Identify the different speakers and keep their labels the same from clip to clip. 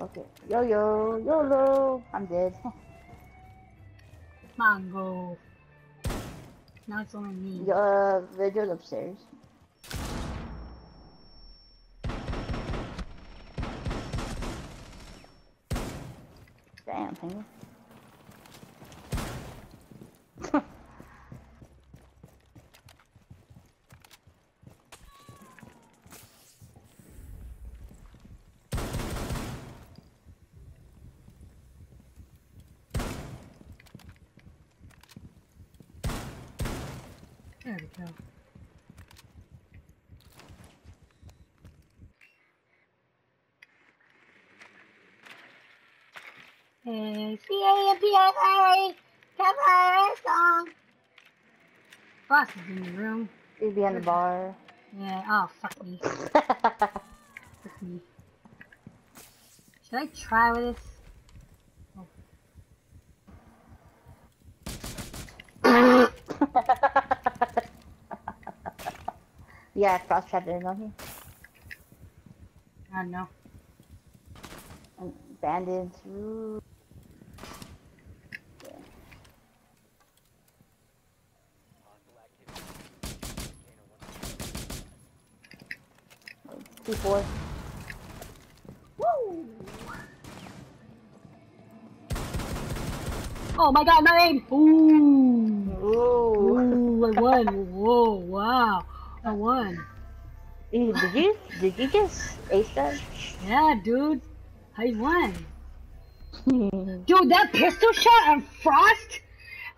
Speaker 1: Okay. Yo yo, yo YOLO! I'm dead.
Speaker 2: Mango. Now it's only me.
Speaker 1: Yo, uh, Vigil's upstairs. Damn, penguin.
Speaker 2: There we go. Hey, C-A-M-P-S-A! Cover song! Boss is in the room.
Speaker 1: He's behind the bar.
Speaker 2: Yeah, oh, fuck me. Fuck me. Should I try with this?
Speaker 1: Yeah, cross trapped in on him.
Speaker 2: I know.
Speaker 1: And bandits. Ooh. Two four.
Speaker 2: Woo! Oh my god, my aim! Ooh!
Speaker 1: Ooh.
Speaker 2: Ooh, I won! Whoa, wow! I won!
Speaker 1: Did you did you just ace that?
Speaker 2: Yeah, dude! I won! Dude, that pistol shot on Frost,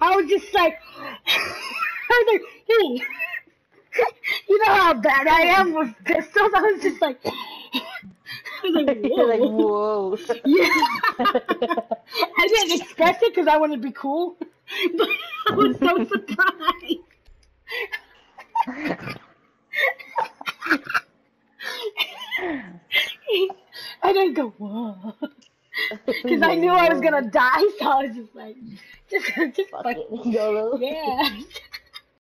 Speaker 2: I was just like, I was like, hey, you know how bad I am with pistols? I was just like, I was like,
Speaker 1: You're like
Speaker 2: whoa.
Speaker 1: whoa.
Speaker 2: Yeah. I didn't express it because I wanted to be cool, but I was so surprised. I didn't go, whoa. Because I knew I was gonna die, so I was just like, just, just
Speaker 1: Fuck
Speaker 2: like,
Speaker 1: it. YOLO.
Speaker 2: yeah.